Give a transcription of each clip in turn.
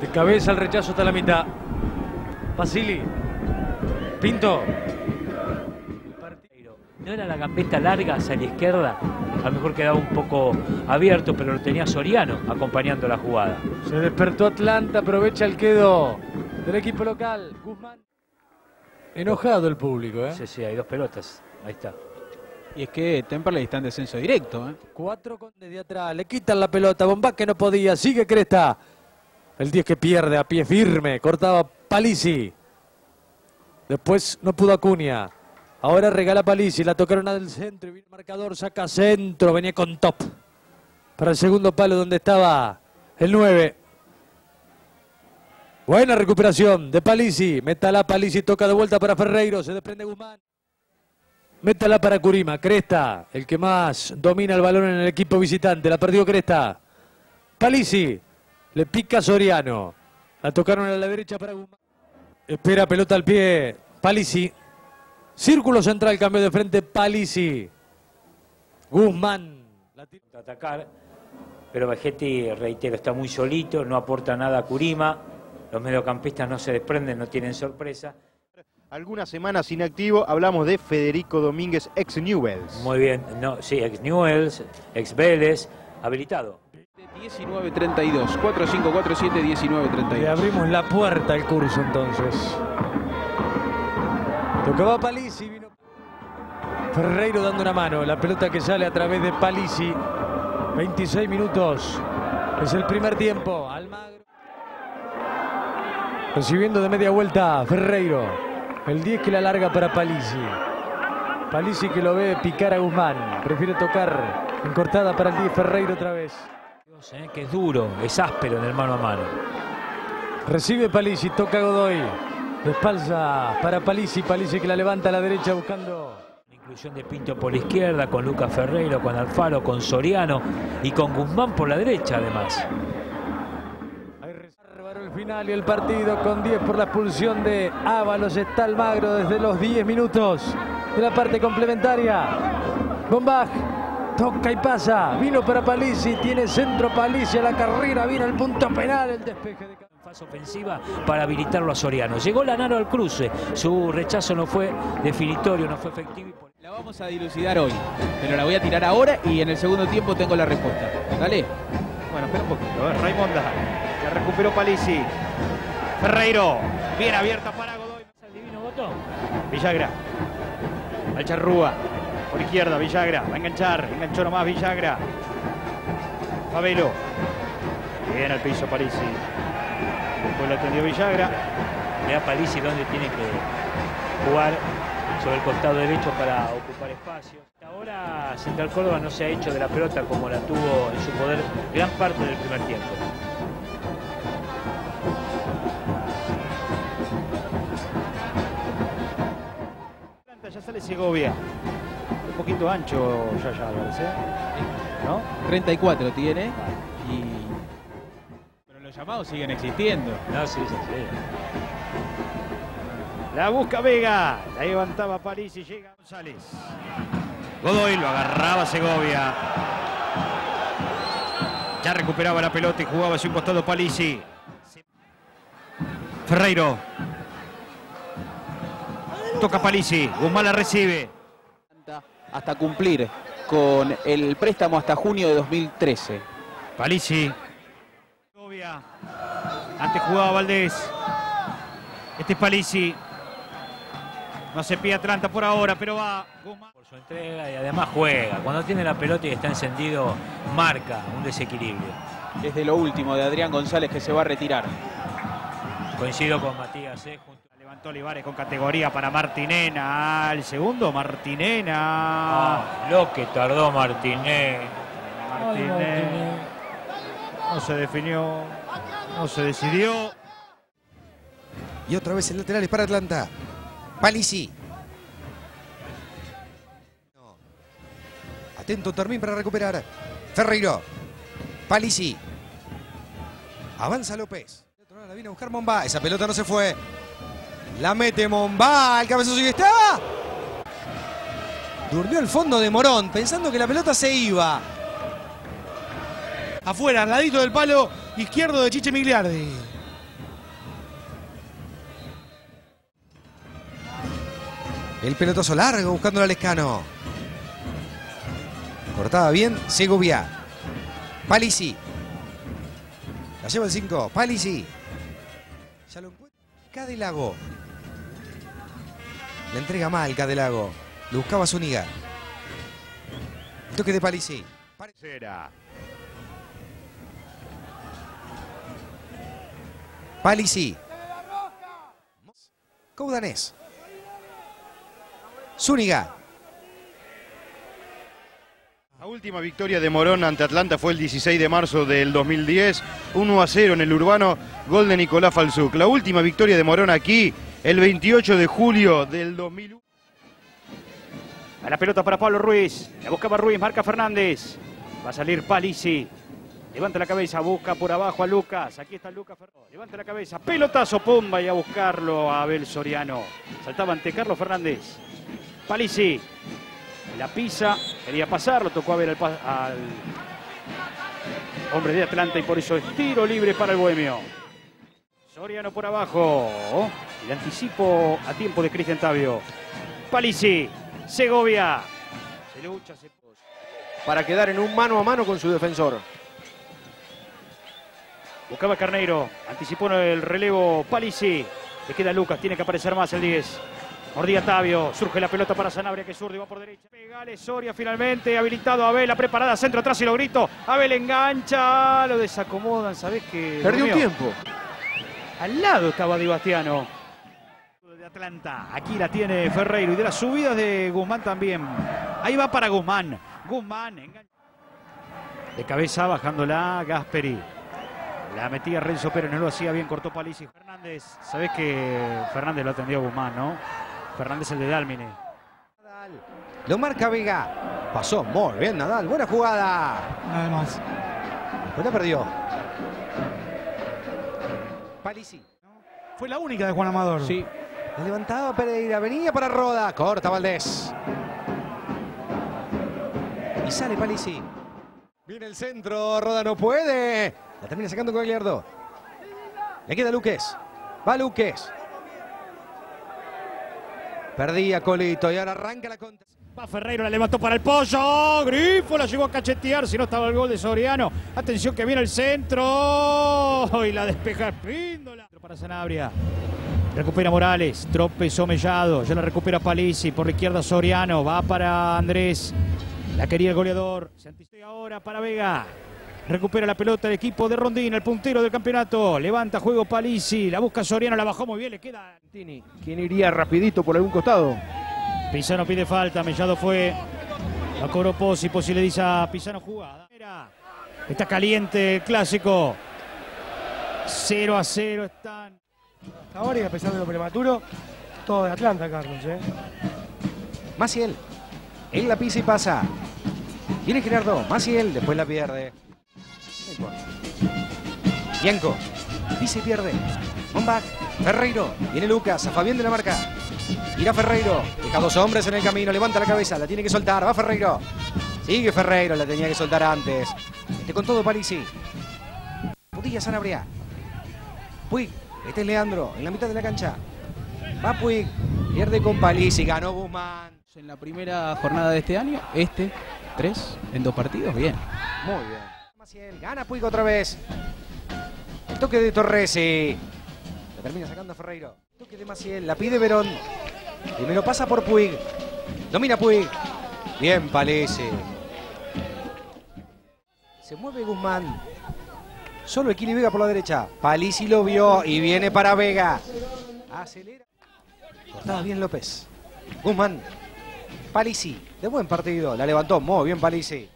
De cabeza el rechazo hasta la mitad. Basili. Pinto. No era la gambeta larga hacia la izquierda, a lo mejor quedaba un poco abierto, pero lo tenía Soriano acompañando la jugada. Se despertó Atlanta, aprovecha el quedo del equipo local. Guzmán. Enojado el público, ¿eh? Sí, sí, hay dos pelotas. Ahí está. Y es que Temperley está en descenso directo. ¿eh? Cuatro con desde atrás, le quitan la pelota, Bombá que no podía, sigue Cresta. El 10 que pierde a pie firme, cortaba Palisi. Después no pudo Acuña. Ahora regala Palisi, la tocaron al centro y el marcador, saca centro, venía con top. Para el segundo palo donde estaba el 9. Buena recuperación de Palisi. Métala Palisi, toca de vuelta para Ferreiro, se desprende Guzmán. Métala para Curima, Cresta, el que más domina el balón en el equipo visitante. La perdió Cresta. Palisi, le pica Soriano. La tocaron a la derecha para Guzmán. Espera pelota al pie. Palisi. Círculo central, cambio de frente, Palisi. Guzmán. La atacar, pero Vegetti, reitero, está muy solito, no aporta nada a Curima. Los mediocampistas no se desprenden, no tienen sorpresa. Algunas semanas inactivo, hablamos de Federico Domínguez, ex Newells. Muy bien, no, sí, ex Newells, ex Vélez, habilitado. 19.32, 4547 1932. Le abrimos la puerta al curso entonces. Tocaba Palisi, vino Ferreiro dando una mano. La pelota que sale a través de Palisi. 26 minutos. Es el primer tiempo. Almagro. Recibiendo de media vuelta Ferreiro. El 10 que la larga para Palisi. Palisi que lo ve picar a Guzmán. Prefiere tocar en cortada para el 10 Ferreiro otra vez. Eh, que es duro, es áspero en el mano a mano. Recibe Palisi, toca Godoy. De espalda para Palisi, Palisi que la levanta a la derecha buscando. La inclusión de Pinto por la izquierda, con Lucas Ferreiro, con Alfaro, con Soriano y con Guzmán por la derecha además. El final y el partido con 10 por la expulsión de Ábalos. Está Almagro desde los 10 minutos de la parte complementaria. Bombaj toca y pasa. Vino para Palisi, tiene centro Palisi a la carrera, viene al punto penal el despeje de fase ofensiva para habilitarlo a Soriano. Llegó Lanaro al cruce, su rechazo no fue definitorio, no fue efectivo. La vamos a dilucidar hoy, pero la voy a tirar ahora y en el segundo tiempo tengo la respuesta. Dale. Bueno, espera un poquito. ¿eh? Raimonda, la recuperó Palisi. Ferreiro, bien abierta para Godoy. ¿El divino voto? Villagra, al Charrúa, por izquierda, Villagra, va a enganchar, enganchó nomás Villagra. Fabelo, bien al piso Palisi. Después lo atendió Villagra. Le da Palisi donde tiene que jugar sobre el costado derecho para ocupar espacio. Ahora Central Córdoba no se ha hecho de la pelota como la tuvo en su poder gran parte del primer tiempo. Segovia. Un poquito ancho ya ya, parece. ¿No? 34 tiene y pero los llamados siguen existiendo. No, sí, sí, sí. La busca Vega. La levantaba París y llega González. Godoy lo agarraba Segovia. Ya recuperaba la pelota y jugaba hacia un costado Palisi. Ferreiro. Toca Palisi. Guzmán la recibe. Hasta cumplir con el préstamo hasta junio de 2013. Palisi. Antes jugaba Valdés. Este es Palisi. No se pide Atlanta por ahora, pero va. Guzmán. Por su entrega y además juega. Cuando tiene la pelota y está encendido, marca un desequilibrio. Desde lo último de Adrián González que se va a retirar. Coincido con Matías. ¿eh? Junto... Levantó Olivares con categoría para Martinena. El segundo, Martinena. Ah, lo que tardó Martínez. Martínez. No se definió. No se decidió. Y otra vez el lateral es para Atlanta. Palisi. Atento Termín para recuperar. Ferreiro. Palisi. Avanza López. La viene a buscar Momba. Esa pelota no se fue. La mete Momba. El cabezazo y está. Durmió el fondo de Morón pensando que la pelota se iba. Afuera, al ladito del palo izquierdo de Chiche Migliardi. El pelotazo largo buscando al Lescano. Cortaba bien Segovia. Palisi. La lleva el 5. Palisi. Ya lo encuentra. Cadelago. Le entrega mal Cadelago. Lo buscaba Zúñiga. Toque de Palisi. Palisi. Coudanés. Zúñiga. La última victoria de Morón ante Atlanta fue el 16 de marzo del 2010, 1 a 0 en el urbano, gol de Nicolás Falzuc. La última victoria de Morón aquí, el 28 de julio del 2001. A la pelota para Pablo Ruiz. La buscaba Ruiz, marca Fernández. Va a salir Palisi. Levanta la cabeza, busca por abajo a Lucas. Aquí está Lucas Fernández. Levanta la cabeza, pelotazo, pumba y a buscarlo a Abel Soriano. Saltaba ante Carlos Fernández. Palisi. La pisa, quería pasar, lo tocó a ver al, al hombre de Atlanta y por eso es tiro libre para el bohemio. Soriano por abajo. El anticipo a tiempo de Cristian Tavio. Palisi. Segovia. Se lucha, se... para quedar en un mano a mano con su defensor. Buscaba Carneiro. Anticipó el relevo Palisi. Le queda Lucas. Tiene que aparecer más el 10. Mordía Tavio. Surge la pelota para Sanabria que zurdo y va por derecha. Pegale Soria finalmente. Habilitado Abel. La preparada centro atrás y lo grito. Abel engancha. Lo desacomodan. ¿Sabés qué? Perdió un tiempo. Al lado estaba Di Bastiano. De Atlanta. Aquí la tiene Ferreiro. Y de las subidas de Guzmán también. Ahí va para Guzmán. Guzmán. engancha. De cabeza bajándola Gasperi. La metía Renzo Pérez, no lo hacía bien, cortó Palisi. Fernández, sabés que Fernández lo atendió a Guzmán, ¿no? Fernández el de Dálmine. Lo marca Vega. Pasó muy bien Nadal. Buena jugada. Nada más. Pues la perdió. Palisi. Fue la única de Juan Amador. Sí, La levantaba Pereira. Venía para Roda. Corta Valdés. Y sale Palisi. Viene el centro. Roda no puede. La termina sacando con Gallardo. Le queda Luques. Va Luques. Perdía Colito y ahora arranca la contra. Va Ferreiro, la levantó para el pollo. Grifo la llegó a cachetear, si no estaba el gol de Soriano. Atención que viene el centro. Y la despeja Espíndola. Para Sanabria. Recupera Morales, tropezó Mellado, ya la recupera Palisi, por la izquierda Soriano, va para Andrés, la quería el goleador, se anticipa ahora para Vega, recupera la pelota el equipo de Rondín, el puntero del campeonato, levanta juego Palisi, la busca Soriano, la bajó muy bien, le queda... ¿quién iría rapidito por algún costado? Pisano pide falta, Mellado fue, la cobró Posi, Posi le dice a Pisano jugada. Está caliente el clásico, 0 a 0 están... Ahora y a pesar de lo prematuro, todo de Atlanta, Carlos. ¿eh? Maciel. Él la pisa y pasa. Viene Gerardo. Maciel. Después la pierde. Bianco. Pisa y pierde. Mombach. Ferreiro. Viene Lucas. A Fabián de la marca. Irá Ferreiro. Deja dos hombres en el camino. Levanta la cabeza. La tiene que soltar. Va Ferreiro. Sigue Ferreiro. La tenía que soltar antes. Este con todo Parisi. Pudilla Sanabria. Puig. Este es Leandro. En la mitad de la cancha. Va Puig. Pierde con Palisi. Ganó Guzmán. En la primera jornada de este año, este, tres en dos partidos, bien. Muy bien. Maciel, gana Puig otra vez. El toque de Torresi. La termina sacando Ferreiro. Toque de Maciel, la pide Verón. Primero pasa por Puig. Domina Puig. Bien, Palese. Se mueve Guzmán. Solo Equili Vega por la derecha. Palisi lo vio y viene para Vega. Acelera. Cortaba bien López. Guzmán. Palisi. De buen partido. La levantó muy bien Palisi.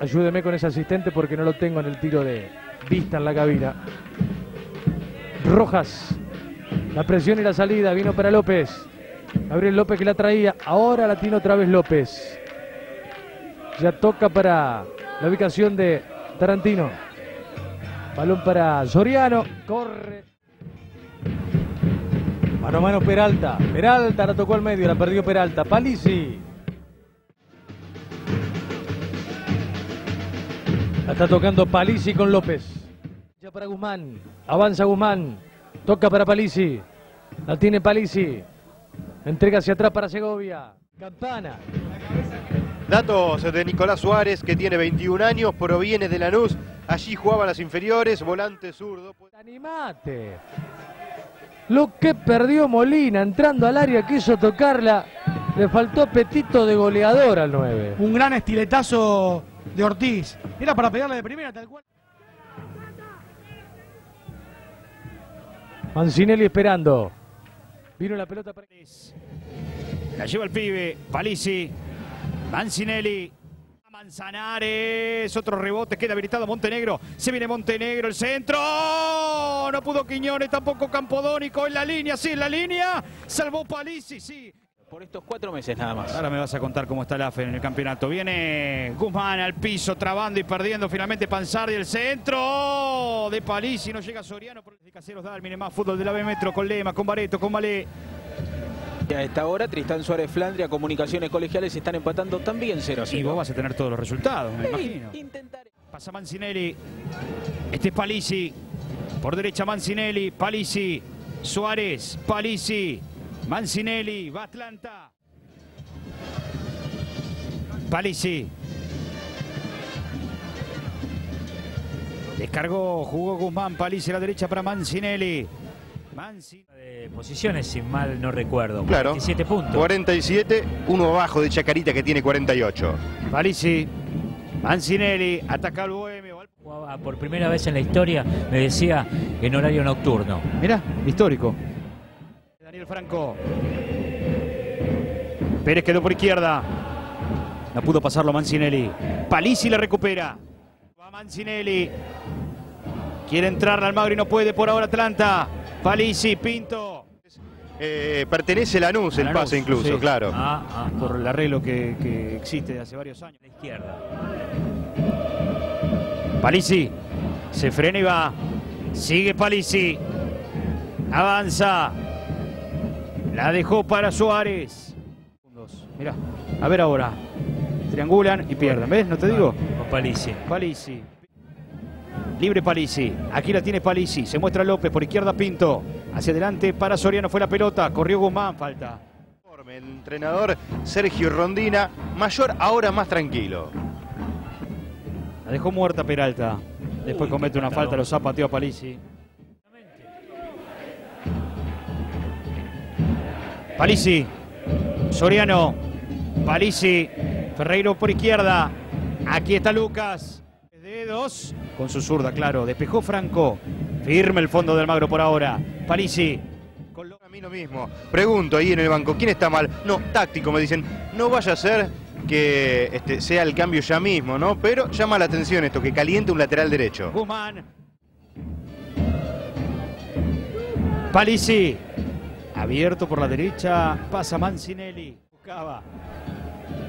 Ayúdeme con ese asistente porque no lo tengo en el tiro de vista en la cabina. Rojas. La presión y la salida. Vino para López. Gabriel López que la traía. Ahora la tiene otra vez López. Ya toca para la ubicación de Tarantino. Balón para Soriano. Corre. Mano a mano Peralta. Peralta la tocó al medio. La perdió Peralta. Palisi. La está tocando Palisi con López. Ya para Guzmán. Avanza Guzmán. Toca para Palisi. La tiene Palisi. Entrega hacia atrás para Segovia. Campana. Datos de Nicolás Suárez, que tiene 21 años, proviene de Lanús. Allí jugaba las inferiores, volante zurdo. Animate. Lo que perdió Molina entrando al área, quiso tocarla. Le faltó apetito de goleador al 9. Un gran estiletazo de Ortiz. Era para pegarle de primera, tal cual. Mancinelli esperando. Vino la pelota para... La lleva el pibe, Palisi, Mancinelli, Manzanares, otro rebote, queda habilitado Montenegro, se viene Montenegro, el centro, no pudo Quiñones, tampoco Campodónico en la línea, sí, en la línea, salvó Palisi, sí. Por estos cuatro meses nada más. Ahora me vas a contar cómo está la AFE en el campeonato. Viene Guzmán al piso, trabando y perdiendo finalmente Panzardi el centro de Palisi. No llega Soriano por el Caseros Dalmine más fútbol de la B Metro con Lema, con Bareto, con Malé. A esta hora, Tristán Suárez Flandria, Comunicaciones Colegiales están empatando también 0 a 0. Y vos vas a tener todos los resultados, me imagino. intentaré. Pasa Mancinelli. Este es Palisi. Por derecha Mancinelli. Palisi. Suárez. Palisi. Mancinelli. Va Atlanta. Palisi. Descargó, jugó Guzmán. Palisi a la derecha para Mancinelli. Manci- De posiciones, si mal no recuerdo. Claro. 47 puntos. 47, uno abajo de Chacarita que tiene 48. Palisi. Mancinelli. Ataca al Bohemio. Jugaba por primera vez en la historia, me decía, en horario nocturno. Mirá, histórico. Daniel Franco. Pérez quedó por izquierda. No pudo pasarlo Mancinelli. Palisi la recupera. Va Mancinelli. Quiere entrar Almagro y no puede por ahora Atlanta. Palisi, Pinto. Eh, pertenece a Lanús el Lanús, pase incluso, sí. claro. Ah, ah, Por el arreglo que, que existe de hace varios años. a la izquierda. Palisi. Se frena y va. Sigue Palisi. Avanza. La dejó para Suárez. Mirá. A ver ahora. Triangulan y pierden. ¿Ves? ¿No te digo? Con Palisi. Palisi. Libre Palisi. Aquí la tiene Palisi. Se muestra López por izquierda Pinto. Hacia adelante para Soriano fue la pelota. Corrió Guzmán. Falta. El entrenador Sergio Rondina, mayor ahora más tranquilo. La dejó muerta Peralta. Después Uy, comete una falta. Lo zapateó a Palisi. Palisi. Soriano. Palisi. Ferreiro por izquierda. Aquí está Lucas. Dedos. Con su zurda, claro. Despejó Franco. Firme el fondo del Magro por ahora. Palisi. Con lo- A mí lo mismo. Pregunto ahí en el banco, ¿quién está mal? No, táctico, me dicen. No vaya a ser que este, sea el cambio ya mismo, ¿no? Pero llama la atención esto, que caliente un lateral derecho. Guzmán. Palisi. Abierto por la derecha. Pasa Mancinelli. Buscaba.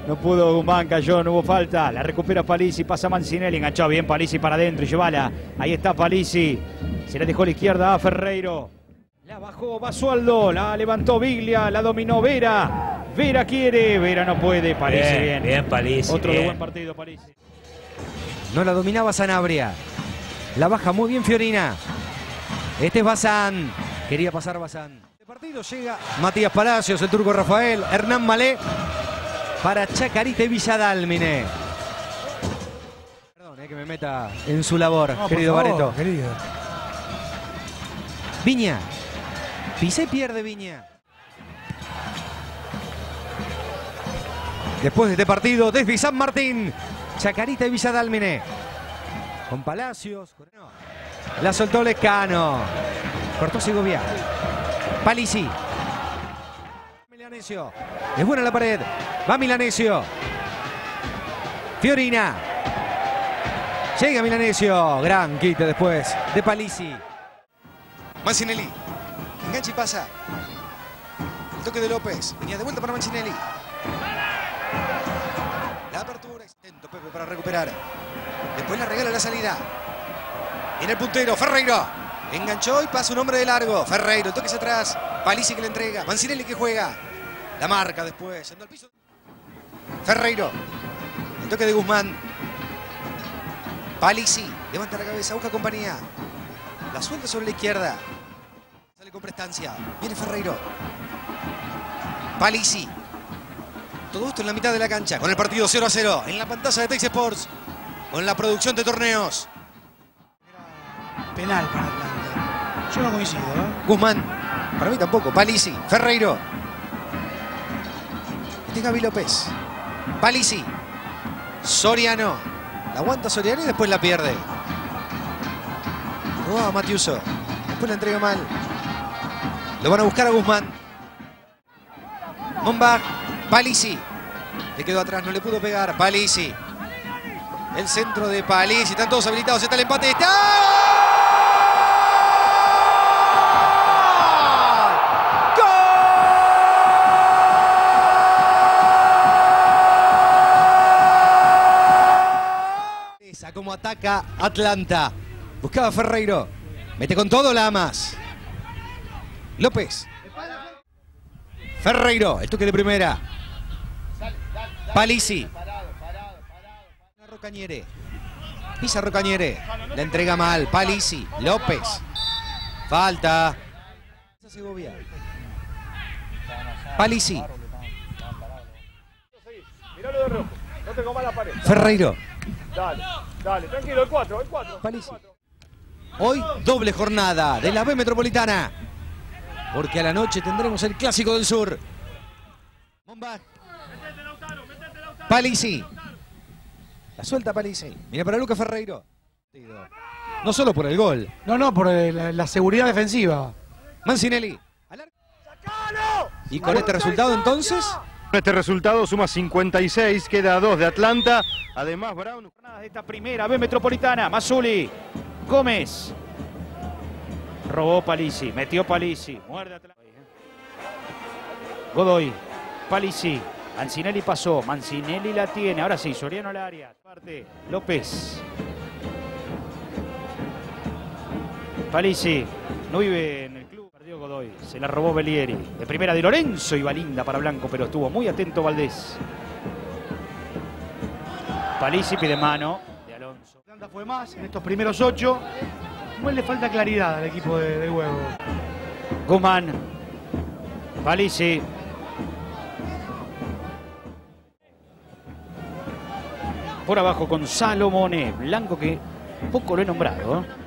No pudo Guzmán, cayó, no hubo falta. La recupera Palisi, pasa Mancinelli. Enganchó bien Palisi para adentro y llevala. Ahí está Palisi. Se la dejó a la izquierda a Ferreiro. La bajó Basualdo. La levantó Biglia. La dominó Vera. Vera quiere. Vera no puede. Palisi Bien, bien. bien, Palisi. Otro de buen partido, Palisi. No la dominaba Sanabria. La baja muy bien Fiorina. Este es Bazán. Quería pasar Bazán. El partido llega Matías Palacios, el turco Rafael, Hernán Malé para Chacarita y Villadalmine. Perdón, eh, que me meta en su labor, No, querido Bareto. Querido. Viña. Pisa y pierde Viña. Después de este partido, desde San Martín, Chacarita y Villadalmine. Con Palacios. con- no. La soltó Lescano. Cortó Segovia. Palisi. Es buena la pared. Va Milanesio. Fiorina. Llega Milanesio. Gran quite después de Palisi. Mancinelli. Engancha y pasa. El toque de López. Venía de vuelta para Mancinelli. La apertura. Intento Pepe para recuperar. Después la regala la salida. Viene el puntero. Ferreiro. Enganchó y pasa un hombre de largo. Ferreiro. El toque hacia atrás. Palisi que le entrega. Mancinelli que juega. La marca después. Yendo al piso. Ferreiro. El toque de Guzmán. Palisi, levanta la cabeza, busca compañía. La suelta sobre la izquierda. Sale con prestancia. Viene Ferreiro. Palisi. Todo esto en la mitad de la cancha, con el partido 0 a 0. En la pantalla de Tex Sports. Con la producción de torneos. Penal para Atlanta. Yo no coincido, ¿eh? Guzmán. Para mí tampoco. Palisi. Ferreiro. Este es Gaby López. Palisi. Soriano. La aguanta Soriano y después la pierde. Jugaba Matiuso. Después la entrega mal. Lo van a buscar a Guzmán. Mombach. Palisi. Le quedó atrás, no le pudo pegar. Palisi. El centro de Palisi. Están todos habilitados. Está el empate. ¡Está! Esa como ataca Atlanta. Buscaba Ferreiro. Mete con todo Lamas. López. Ferreiro. El toque de primera. Palisi. Rocañere. Pisa Rocañere. La entrega mal. Palisi. López. Falta. Palisi. Ferreiro. Dale, dale, tranquilo, el 4, el 4. Palisi. Hoy doble jornada de la B Metropolitana. Porque a la noche tendremos el Clásico del Sur. Bomba. Palisi. La suelta Palisi. Mira para Lucas Ferreiro. No solo por el gol. No, no, por la, la seguridad defensiva. Mancinelli. Y con este resultado entonces... Este resultado suma 56, queda 2 de Atlanta. Además, Brown. De esta primera B Metropolitana. Mazuli. Gómez. Robó Palisi. Metió Palisi. Muerde Atlanta. Godoy. Palisi. Mancinelli pasó. Mancinelli la tiene. Ahora sí, Soriano al área. Parte. López. Palisi. No vive en Godoy. Se la robó Belieri. De primera de Lorenzo iba linda para Blanco, pero estuvo muy atento Valdés. Palisi pide mano de Alonso. Atlanta fue más en estos primeros ocho. Igual le falta claridad al equipo de, de huevo. Guzmán. Palisi. Por abajo con Salomone. Blanco que poco lo he nombrado. ¿eh?